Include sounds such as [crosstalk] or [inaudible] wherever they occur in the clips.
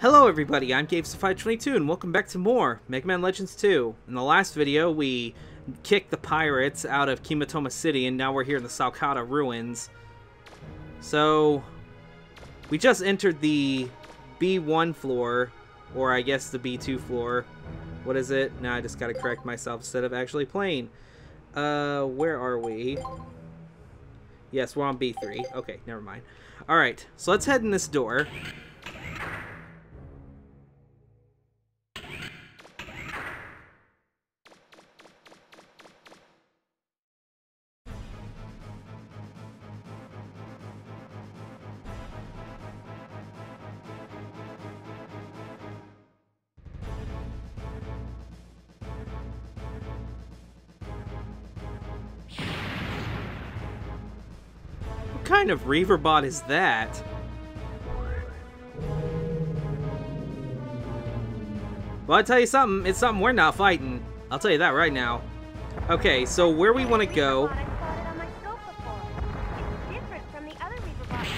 Hello everybody, I'm Gamester522 and welcome back to more Mega Man Legends 2. In the last video, we kicked the pirates out of Kimotoma City and now we're here in the Saul Kada ruins. So, we just entered the B1 floor, or I guess the B2 floor. What is it? Now I just gotta correct myself instead of actually playing. Uh, where are we? Yes, we're on B3. Okay, never mind. Alright, so let's head in this door. Kind of Reaverbot is that? Well, I'll tell you something. It's something we're not fighting. I'll tell you that right now. Okay, so where we want to go... I spotted on my scope before. It's different from the other Reaverbots.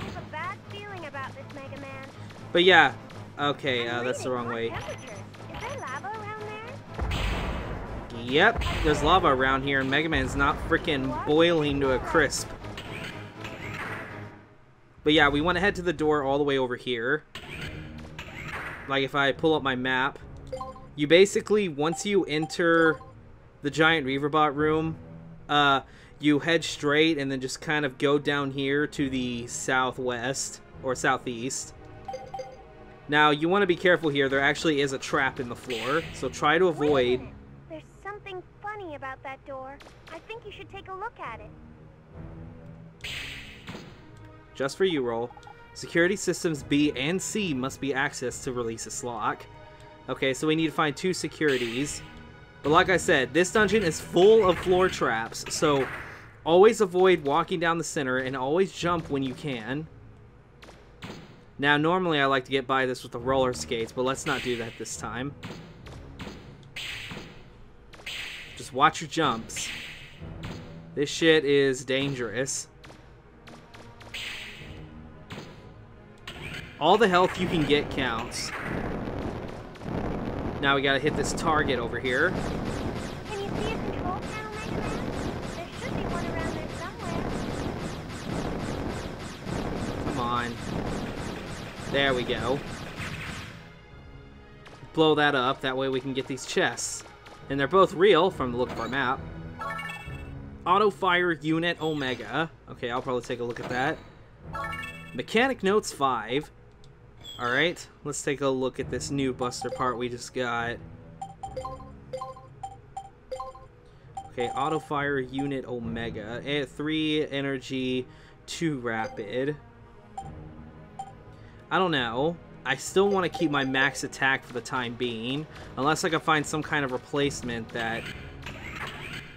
I have a bad feeling about this Mega Man. But yeah. Okay, uh, that's the wrong way. Is there lava around there? Yep, there's lava around here, and Mega Man's not freaking boiling to a crisp. But yeah, we want to head to the door all the way over here. Like if I pull up my map, you basically once you enter the giant Reaverbot room, uh, you head straight and then just kind of go down here to the southwest or southeast. Now you want to be careful here. There actually is a trap in the floor, so try to avoid. There's something funny about that door. I think you should take a look at it. Just for you, roll. Security systems B and C must be accessed to release this lock. Okay, so we need to find two securities. But like I said, this dungeon is full of floor traps, so always avoid walking down the center and always jump when you can. Now, normally I like to get by this with the roller skates, but let's not do that this time. Just watch your jumps. This shit is dangerous. All the health you can get counts. Now we gotta hit this target over here. Can you see a control panel, Mega Man? There should be one around there somewhere. Come on. There we go. Blow that up, that way we can get these chests. And they're both real from the look of our map. Auto Fire Unit Omega. Okay, I'll probably take a look at that. Mechanic Notes 5. Alright, let's take a look at this new Buster part we just got. Okay, Auto Fire Unit Omega. Eh, 3 Energy, 2 Rapid. I don't know. I still want to keep my max attack for the time being, unless I can find some kind of replacement that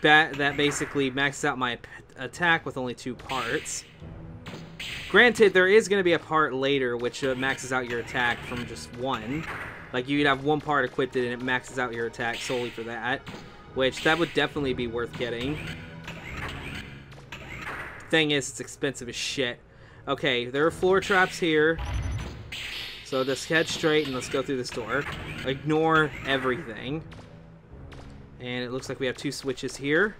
that, that basically maxes out my attack with only two parts. Granted, there is going to be a part later which uh, maxes out your attack from just one. Like, you'd have one part equipped and it maxes out your attack solely for that. Which, that would definitely be worth getting. Thing is, it's expensive as shit. Okay, there are floor traps here. So just head straight and let's go through this door. Ignore everything. And it looks like we have two switches here.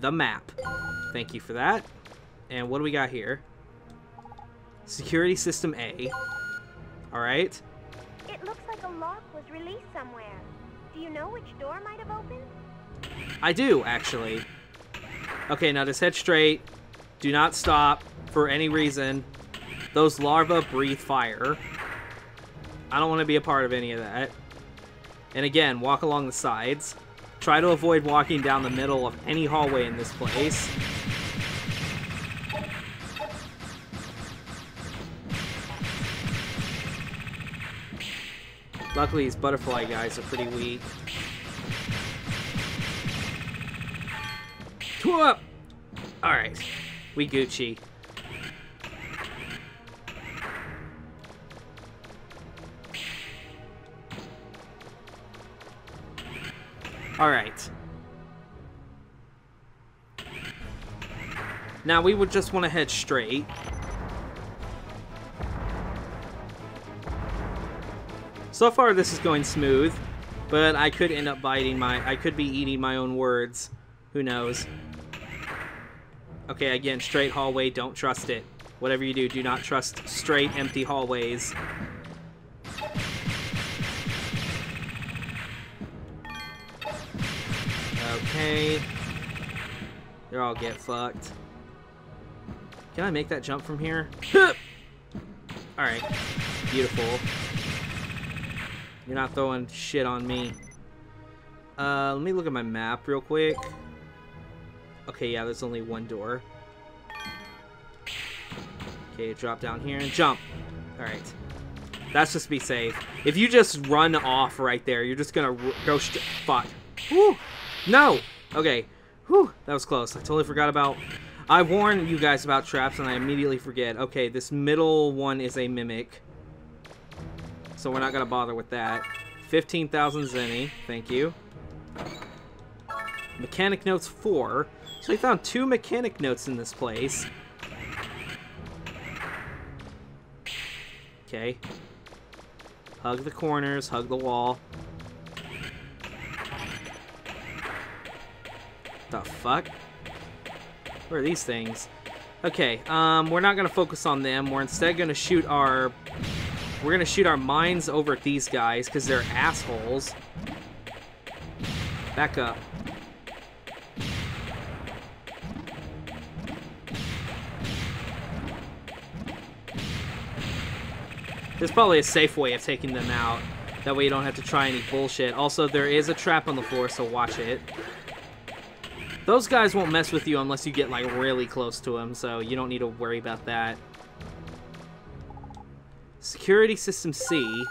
The map. Thank you for that. And what do we got here? Security System A. Alright. It looks like a lock was released somewhere. Do you know which door might have opened? I do, actually. Okay, now just head straight. Do not stop for any reason. Those larvae breathe fire. I don't want to be a part of any of that. And again, walk along the sides. Try to avoid walking down the middle of any hallway in this place. Luckily, these butterfly guys are pretty weak. Two up! Alright. We Gucci. Alright. Now we would just want to head straight. So far, this is going smooth, but I could end up biting my... I could be eating my own words. Who knows? Okay, again, straight hallway, don't trust it. Whatever you do, do not trust straight, empty hallways. Okay. They're all get fucked. Can I make that jump from here? [laughs] Alright. Beautiful. You're not throwing shit on me. Uh, let me look at my map real quick. Okay, yeah, there's only one door. Okay, drop down here and jump. Alright. That's just be safe. If you just run off right there, you're just gonna go Fuck. Whew. No! Okay. Whew. That was close. I totally forgot about... I warned you guys about traps and I immediately forget. Okay, this middle one is a mimic. So we're not gonna bother with that. 15,000 zenny. Thank you. Mechanic notes 4. So we found two mechanic notes in this place. Okay. Hug the corners, hug the wall. The fuck? Where are these things? Okay, um, we're not gonna focus on them. We're instead gonna shoot our... We're gonna shoot our mines over at these guys, because they're assholes. Back up. There's probably a safe way of taking them out. That way you don't have to try any bullshit. Also, there is a trap on the floor, so watch it. Those guys won't mess with you unless you get, like, really close to them, so you don't need to worry about that. Security System C.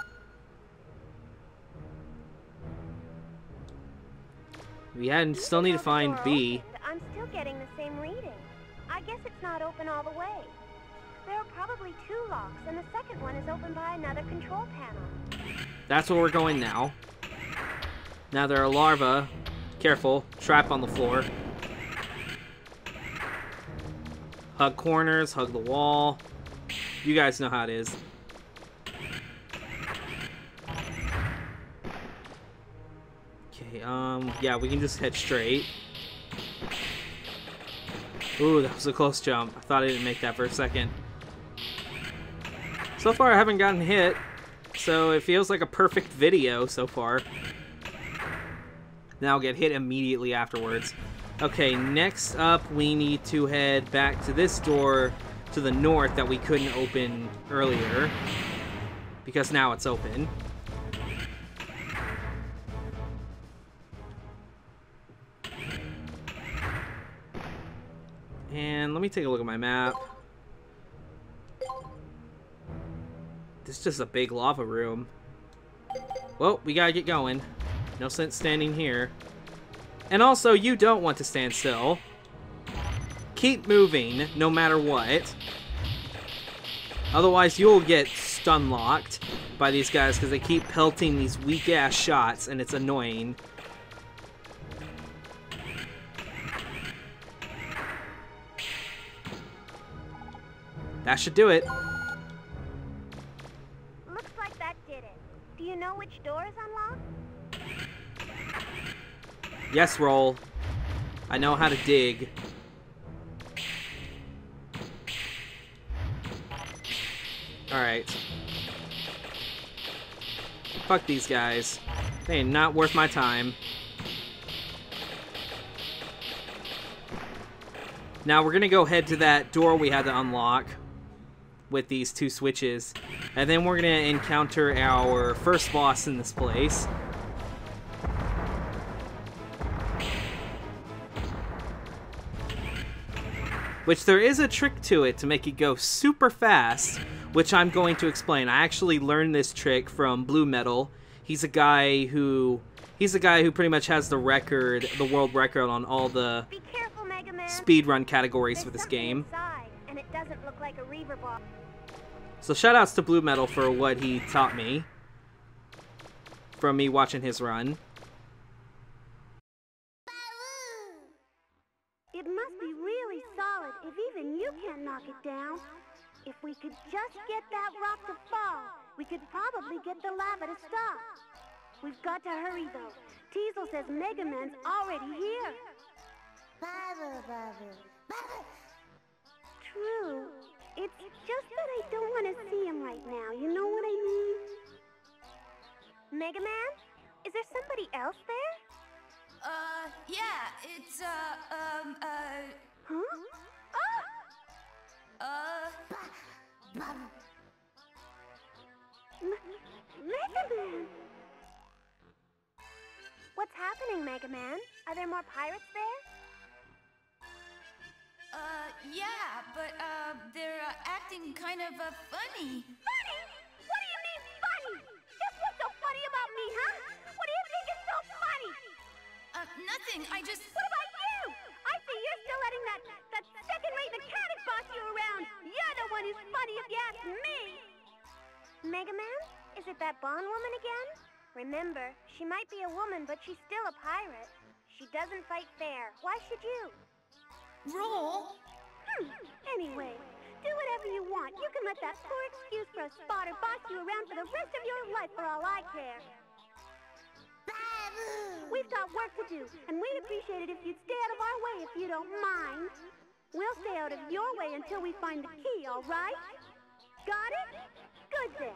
We had still need to find B. I'm still getting the same reading. I guess it's not open all the way. There are probably two locks, and the second one is opened by another control panel. That's where we're going now. Now there are larvae. Careful. Trap on the floor. Hug corners, hug the wall. You guys know how it is. Um, yeah, we can just head straight. Ooh, that was a close jump. I thought I didn't make that for a second. So far, I haven't gotten hit, so it feels like a perfect video so far. Now I'll get hit immediately afterwards. Okay, next up, we need to head back to this door to the north that we couldn't open earlier. Because now it's open. And let me take a look at my map. This is just a big lava room. Well, we gotta get going. No sense standing here. And also, you don't want to stand still. Keep moving, no matter what. Otherwise, you'll get stun locked by these guys because they keep pelting these weak-ass shots, and it's annoying. That should do it. you know which door is unlocked? Yes, roll. I know how to dig. Alright. Fuck these guys. They ain't not worth my time. Now we're gonna go head to that door we had to unlock with these two switches. And then we're going to encounter our first boss in this place. Which there is a trick to it to make it go super fast, which I'm going to explain. I actually learned this trick from Blue Metal. He's a guy who he's a guy who pretty much has the record, the world record on all the speedrun categories There's for this game. Inside, and it doesn't look like a Reaverbot. So shoutouts to Blue Metal for what he taught me from me watching his run. It must be really solid if even you can't knock it down. If If we could just get that rock to fall, we could probably get the lava to stop. We've got to hurry, though. Tiesel says Mega Man's already here. True. It's just that I don't want to see him right now. You know what I mean? Mega Man? Is there somebody else there? Uh, yeah, it's, uh, um, uh, Huh? Ah! uh, M- Mega Man! What's happening, Mega Man? Are there more pirates there? Uh, yeah, but, uh, they're uh, acting kind of, uh, funny. Funny? What do you mean funny? Just what's so funny about me, huh? What do you think is so funny? Uh, nothing, I just, What about you? I see you're still letting that that second-rate mechanic boss you around. You're the one who's funny if you ask me. Mega Man, is it that Bonne woman again? Remember, she might be a woman, but she's still a pirate. She doesn't fight fair. Why should you? Roll. Hmm. Anyway, do whatever you want. You can let that poor excuse for a spotter boss you around for the rest of your life for all I care. We've got work to do, and we'd appreciate it if you'd stay out of our way if you don't mind. We'll stay out of your way until we find the key, all right? Got it? Good then.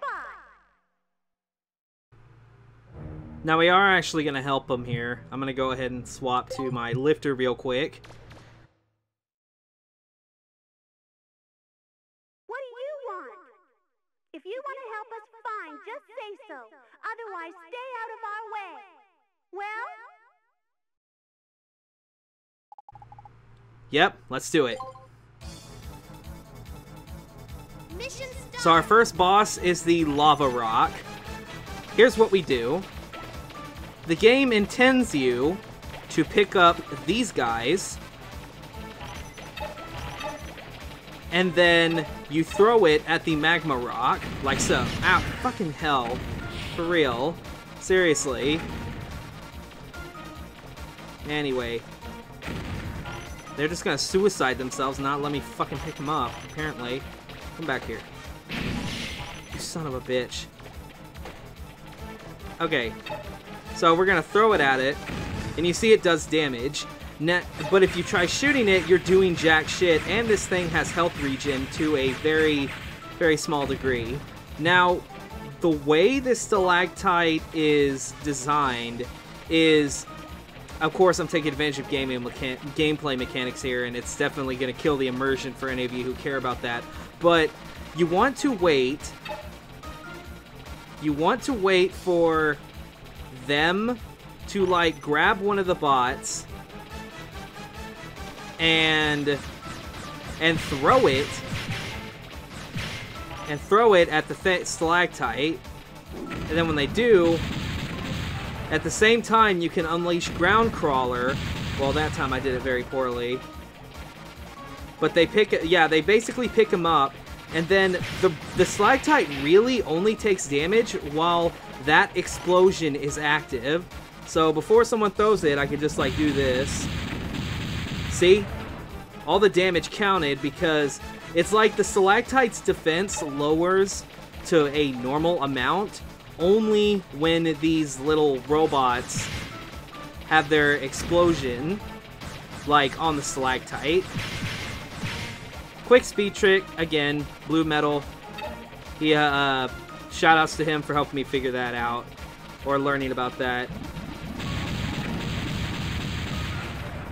Bye. Now we are actually going to help him here. I'm going to go ahead and swap to my lifter real quick. Yep, let's do it. So our first boss is the lava rock. Here's what we do. The game intends you to pick up these guys and then you throw it at the magma rock like so. Ow, fucking hell. For real. Seriously. Anyway. They're just gonna suicide themselves, not let me fucking pick them up, apparently. Come back here. You son of a bitch. Okay. So we're gonna throw it at it, and you see it does damage. But if you try shooting it, you're doing jack shit, and this thing has health regen to a very, very small degree. Now, the way this stalactite is designed is of course, I'm taking advantage of gaming gameplay mechanics here, and it's definitely going to kill the immersion for any of you who care about that. But you want to wait. You want to wait for them to like grab one of the bots and and throw it and throw it at the th- stalactite. And then when they do, at the same time, you can unleash Ground Crawler. Well, that time I did it very poorly. But they pick, it, yeah, they basically pick him up, and then the the stalactite really only takes damage while that explosion is active. So before someone throws it, I can just like do this. See? All the damage counted because it's like the stalactite's defense lowers to a normal amount only when these little robots have their explosion, like on the stalactite. Quick speed trick, again, blue metal. He, uh, shout outs to him for helping me figure that out, or learning about that.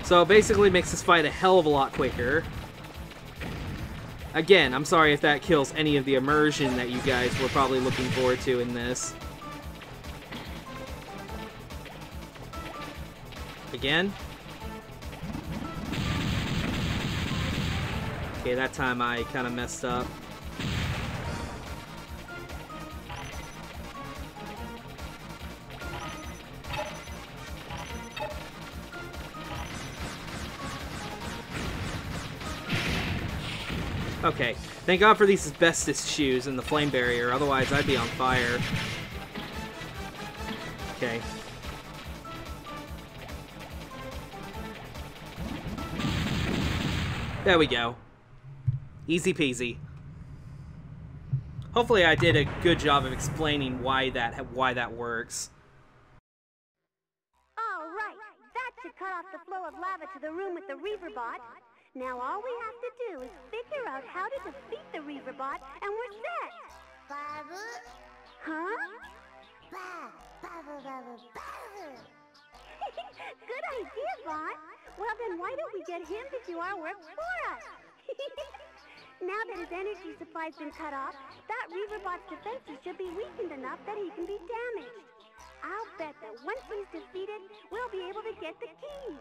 So basically makes this fight a hell of a lot quicker. Again, I'm sorry if that kills any of the immersion that you guys were probably looking forward to in this. Again. Okay, that time I kind of messed up. Okay, thank God for these asbestos shoes and the flame barrier, otherwise I'd be on fire. Okay. There we go. Easy peasy. hopefully I did a good job of explaining why that why that works. All right, that should cut off the flow of lava to the room with the Reaverbot. Now all we have to do is figure out how to defeat the Reaverbot, and we're set. Huh? [laughs] Good idea, Bot. Well, then why don't we get him to do our work for us? [laughs] now that his energy supply's been cut off, that Reaverbot's defenses should be weakened enough that he can be damaged. I'll bet that once he's defeated, we'll be able to get the key.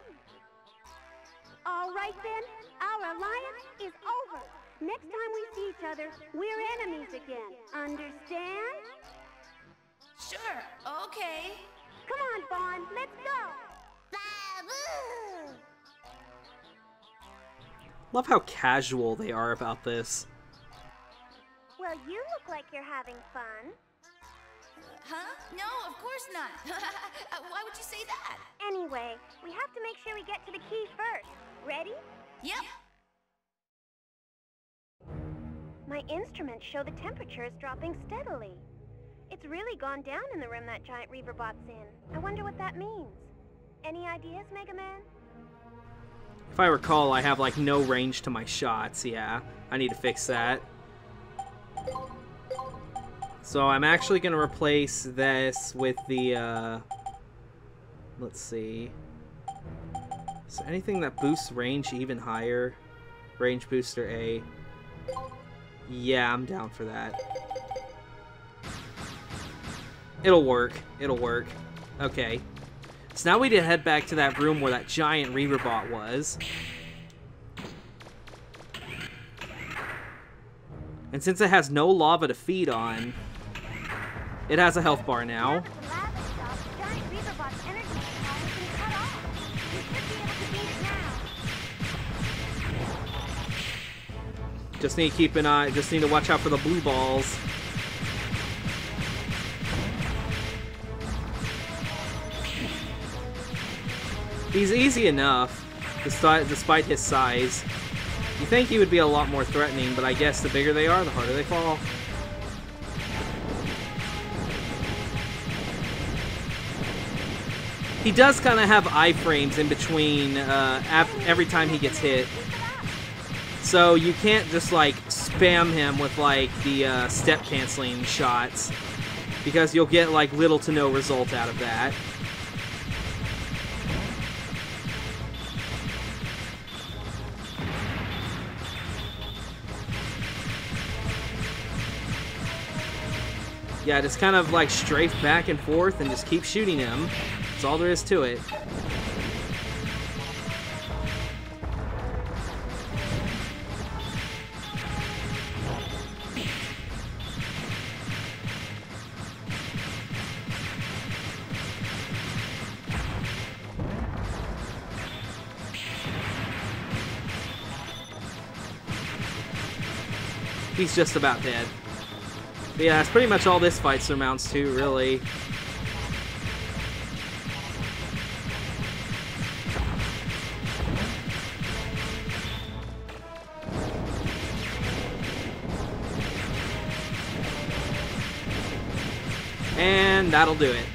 All right then, our alliance is over. Next time we see each other, we're enemies again. Understand? Sure, okay. Come on, Bond, let's go! Love how casual they are about this. Well, you look like you're having fun. Huh? No, of course not. [laughs] Uh, Why would you say that? Anyway, we have to make sure we get to the key first. Ready? Yep. My instruments show the temperature is dropping steadily. It's really gone down in the room that giant Reaverbot's in. I wonder what that means. Any ideas, Mega Man? If I recall, I have like no range to my shots. Yeah, I need to fix that. So I'm actually going to replace this with the, uh, let's see. So anything that boosts range even higher, range booster A. Yeah, I'm down for that. It'll work. It'll work. Okay. So now we need to head back to that room where that giant Reaverbot was. And since it has no lava to feed on, it has a health bar now. Just need to keep an eye, just need to watch out for the blue balls. He's easy enough, despite, his size. You think he would be a lot more threatening, but I guess the bigger they are, the harder they fall. He does kind of have iframes in between uh, every time he gets hit. So you can't just like spam him with like the uh, step canceling shots because you'll get like little to no result out of that. Yeah, just kind of like strafe back and forth and just keep shooting him. That's all there is to it. He's just about dead. But yeah, that's pretty much all this fight surmounts to, really. And that'll do it.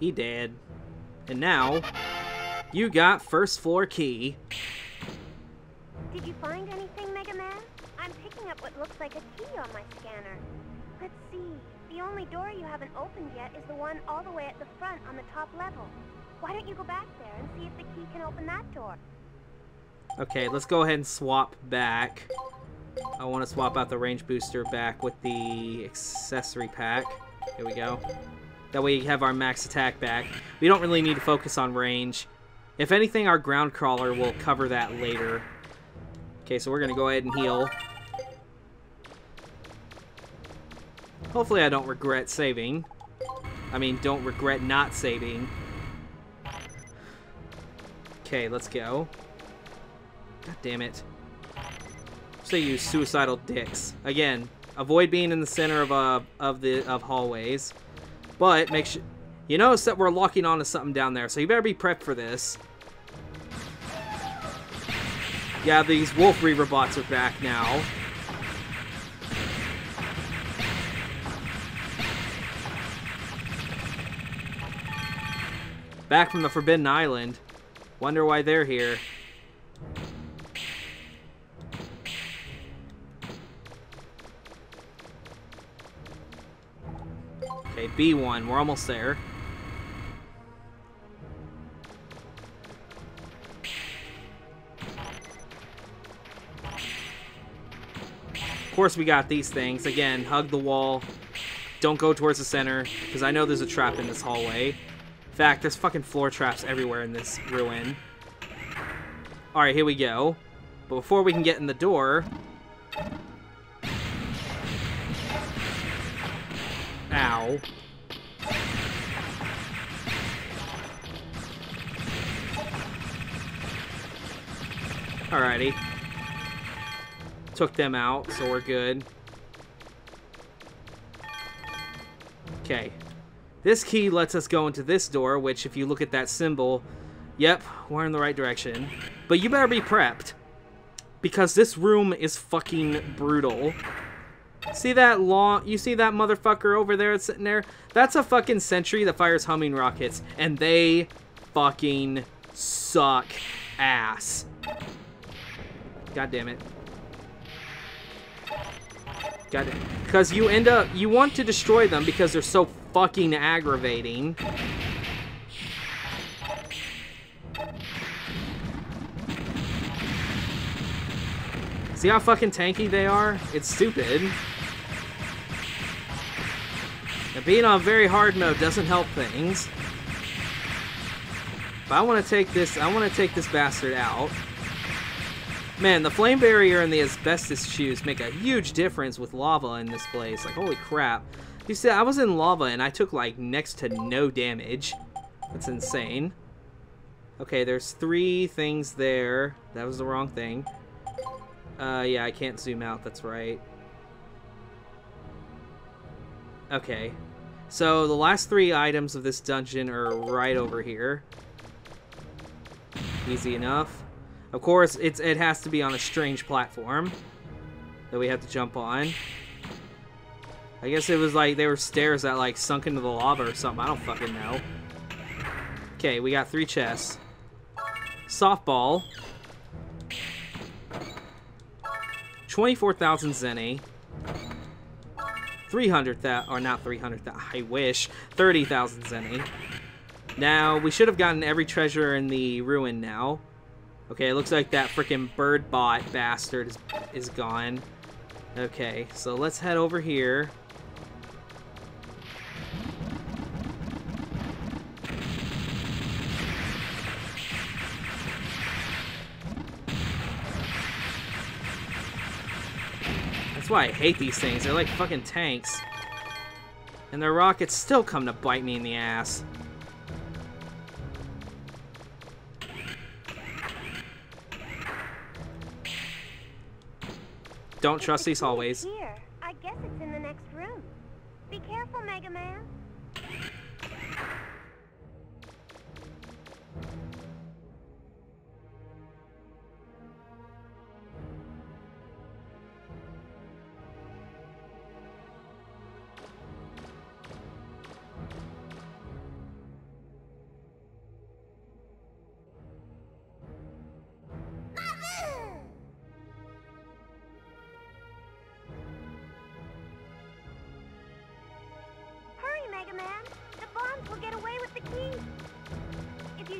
He did. And now, you got first floor key. Did you find anything, Mega Man? I'm picking up what looks like a key on my scanner. Let's see. The only door you haven't opened yet is the one all the way at the front on the top level. Why don't you go back there and see if the key can open that door? Okay, let's go ahead and swap back. I want to swap out the range booster back with the accessory pack. Here we go. That way we have our max attack back. We don't really need to focus on range. If anything, our ground crawler will cover that later. Okay, so we're going to go ahead and heal. Hopefully I don't regret saving. I mean, don't regret not saving. Okay, let's go. God damn it. Say you suicidal dicks. Again, avoid being in the center of uh of the of hallways. But make sure you notice that we're locking onto something down there, so you better be prepped for this. Yeah, these wolf reaver bots are back now. Back from the Forbidden Island. Wonder why they're here. B1. We're almost there. Of course, we got these things. Again, hug the wall. Don't go towards the center, because I know there's a trap in this hallway. In fact, there's fucking floor traps everywhere in this ruin. Alright, here we go. But before we can get in the door... Ow. Alrighty. Took them out, so we're good. Okay. This key lets us go into this door, which if you look at that symbol, yep, we're in the right direction. But you better be prepped. Because this room is fucking brutal. See that long, you see that motherfucker over there sitting there? That's a fucking sentry that fires homing rockets. And they fucking suck ass. God damn it. Got it. Because you end up, you want to destroy them because they're so fucking aggravating. See how fucking tanky they are? It's stupid. And being on very hard mode doesn't help things. But I want to take this, I want to take this bastard out. Man, the flame barrier and the asbestos shoes make a huge difference with lava in this place. Like, holy crap. You see, I was in lava and I took, like, next to no damage. That's insane. Okay, there's three things there. That was the wrong thing. Uh, yeah, I can't zoom out, that's right. Okay. So, the last three items of this dungeon are right over here. Easy enough. Of course, it's it has to be on a strange platform that we have to jump on. I guess it was like they were stairs that like sunk into the lava or something. I don't fucking know. Okay, we got three chests. Softball. 24,000 zenny. 300,000, or not 300,000, I wish. 30,000 zenny. Now, we should have gotten every treasure in the ruin now. Okay, it looks like that freaking bird bot bastard is, is gone. Okay, so let's head over here. That's why I hate these things. They're like fucking tanks. And their rockets still come to bite me in the ass. Don't trust these hallways.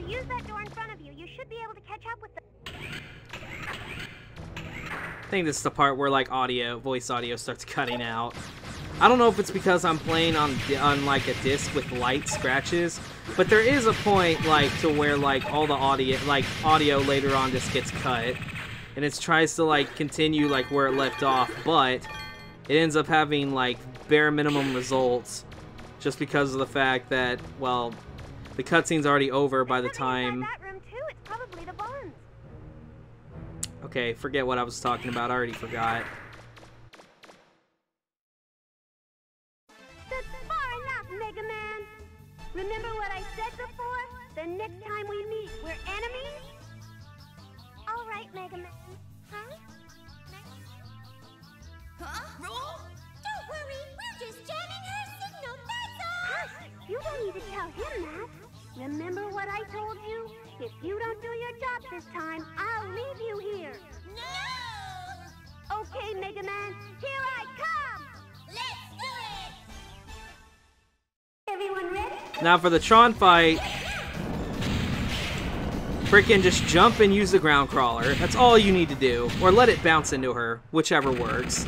You use that door in front of you, you should be able to catch up with. I think this is the part where like audio, voice audio starts cutting out. I don't know if it's because I'm playing on on like a disc with light scratches, but there is a point like to where like all the audio like audio later on just gets cut, and it tries to like continue like where it left off, but it ends up having like bare minimum results just because of the fact that well the cutscene's already over by the time inside that room too, it's probably Okay, forget what I was talking about. I already forgot. That's far enough, Mega Man. Remember what I said before? The next time we meet, we're enemies? All right, Mega Man. Huh? Huh? Roll? Don't worry, we're just jamming her signal, that's all! Hush! You don't need to tell him that. Remember what I told you? If you don't do your job this time, I'll leave you here. No! Okay, Mega Man, here I come! Let's do it! Everyone ready? Now for the Tron fight, freaking just jump and use the ground crawler. That's all you need to do. Or let it bounce into her, whichever works.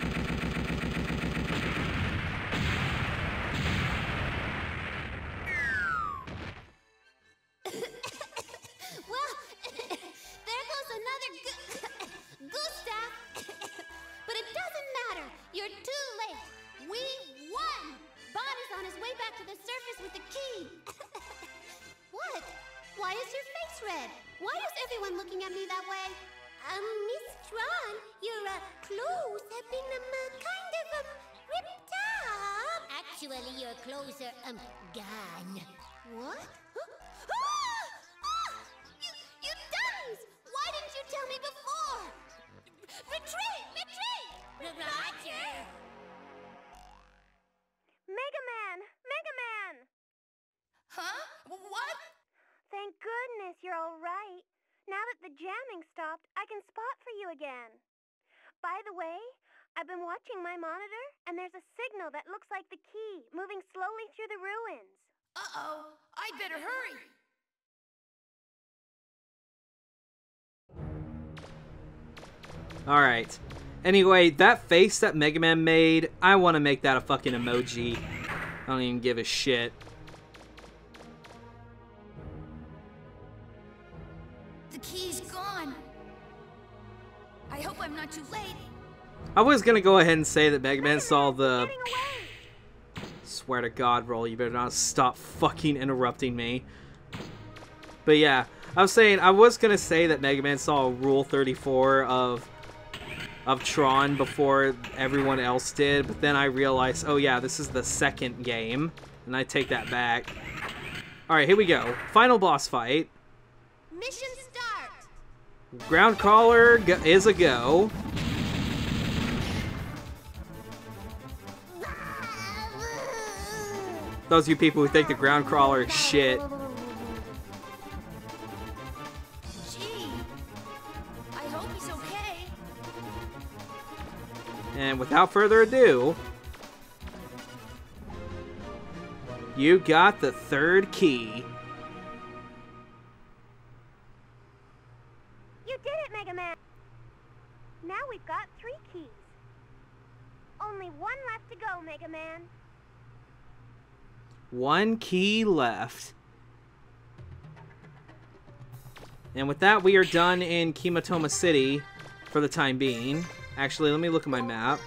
Jamming stopped, I can spot for you again. By the way, I've been watching my monitor, and there's a signal that looks like the key moving slowly through the ruins. Uh-oh. I better hurry. Alright. Anyway, that face that Mega Man made, I want to make that a fucking emoji. I don't even give a shit. I'm not too late. I was gonna go ahead and say that Mega Man saw the swear to God roll. You better not stop fucking interrupting me. But yeah, I was saying I was gonna say that Mega Man saw Rule 34 of of Tron before everyone else did, but then I realized, oh yeah, this is the second game, and I take that back. All right, here we go. Final boss fight. Mission. Ground crawler is a go. Those of you people who think the ground crawler is shit. And without further ado, you got the third key. Only one left to go, Mega Man. One key left. And with that, we are done in Kimotoma City for the time being. Actually, let me look at my map.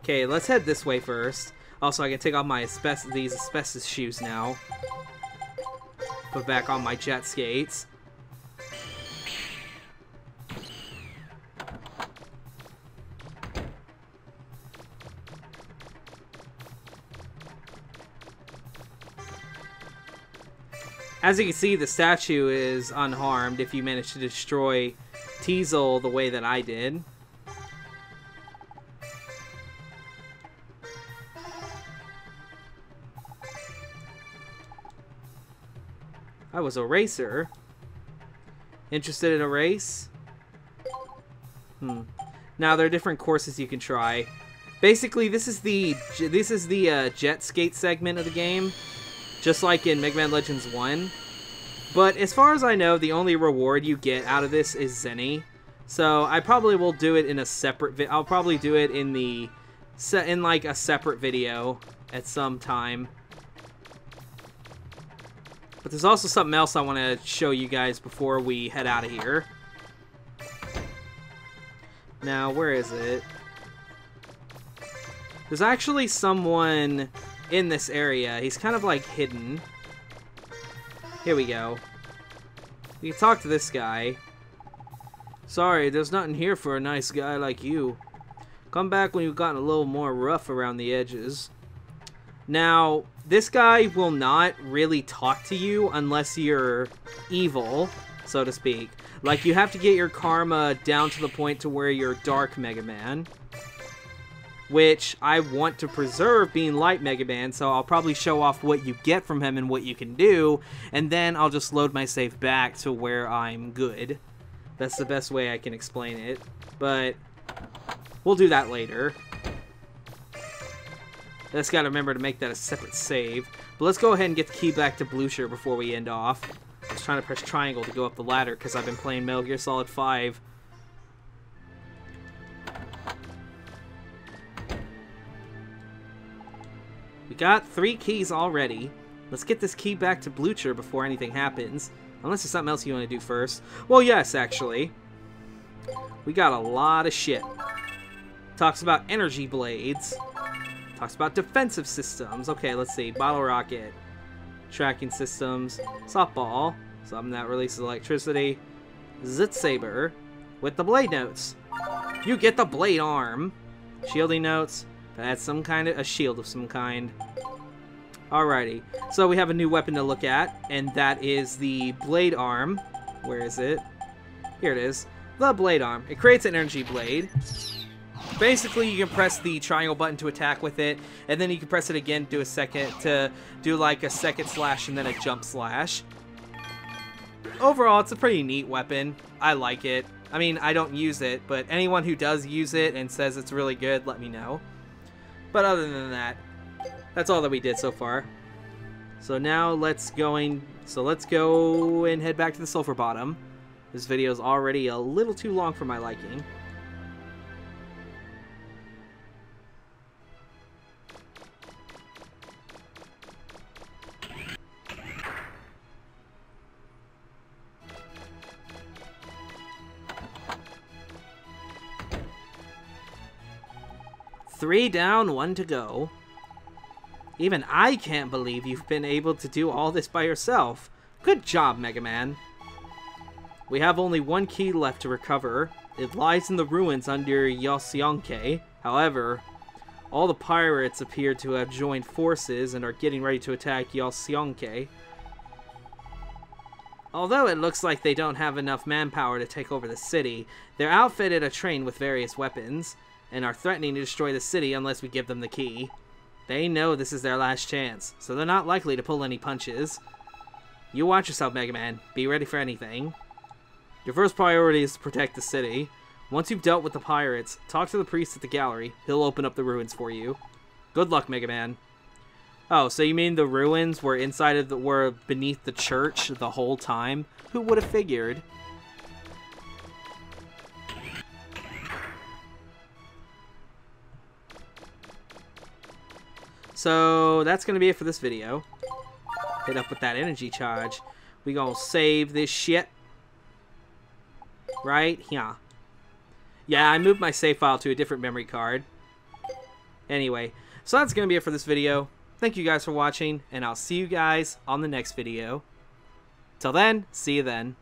Okay, let's head this way first. Also, I can take off my asbestos, these asbestos shoes now. Put back on my jet skates. As you can see, the statue is unharmed if you manage to destroy Tiesel the way that I did. I was a racer. Interested in a race? Hmm. Now there are different courses you can try. Basically, this is the this is the uh, jet skate segment of the game, just like in Mega Man Legends One. But as far as I know, the only reward you get out of this is Zenny. So I probably will do it in a separate. Vi- I'll probably do it in the in like a separate video at some time. But there's also something else I want to show you guys before we head out of here. Now, where is it? There's actually someone in this area. He's kind of like hidden. Here we go. We can talk to this guy. Sorry, there's nothing here for a nice guy like you. Come back when you've gotten a little more rough around the edges. Now, this guy will not really talk to you unless you're evil, so to speak. Like, you have to get your karma down to the point to where you're Dark Mega Man. Which I want to preserve being Light Mega Man, so I'll probably show off what you get from him and what you can do, and then I'll just load my save back to where I'm good. That's the best way I can explain it. But, we'll do that later. Just gotta remember to make that a separate save. But let's go ahead and get the key back to Blucher before we end off. I was trying to press triangle to go up the ladder because I've been playing Metal Gear Solid 5. We got three keys already. Let's get this key back to Blucher before anything happens. Unless there's something else you want to do first. Well, yes, actually. We got a lot of shit. Talks about energy blades. Talks about defensive systems. Okay, let's see. Bottle rocket. Tracking systems. Softball. Something that releases electricity. Zit Saber. With the blade notes. You get the blade arm. Shielding notes. That's some kind of a shield of some kind. Alrighty. So we have a new weapon to look at, and that is the blade arm. Where is it? Here it is. The blade arm. It creates an energy blade. Basically, you can press the triangle button to attack with it, and then you can press it again, do a second, to do like a second slash and then a jump slash. Overall, it's a pretty neat weapon. I like it. I mean, I don't use it, but anyone who does use it and says it's really good, let me know. But other than that, that's all that we did so far. So now let's going. So let's go and head back to the Sulphur-Bottom. This video is already a little too long for my liking. Three down, one to go. Even I can't believe you've been able to do all this by yourself. Good job, Mega Man. We have only one key left to recover. It lies in the ruins under Yosyonke. However, all the pirates appear to have joined forces and are getting ready to attack Yosyonke. Although it looks like they don't have enough manpower to take over the city, they're outfitted a train with various weapons, and are threatening to destroy the city unless we give them the key. They know this is their last chance, so they're not likely to pull any punches. You watch yourself, Mega Man. Be ready for anything. Your first priority is to protect the city. Once you've dealt with the pirates, talk to the priest at the gallery. He'll open up the ruins for you. Good luck, Mega Man. Oh, so you mean the ruins were inside of the were beneath the church the whole time? Who would have figured? So that's going to be it for this video. Hit up with that energy charge. We to save this shit. Right here. Yeah, I moved my save file to a different memory card. Anyway, so that's going to be it for this video. Thank you guys for watching, and I'll see you guys on the next video. Till then, see you then.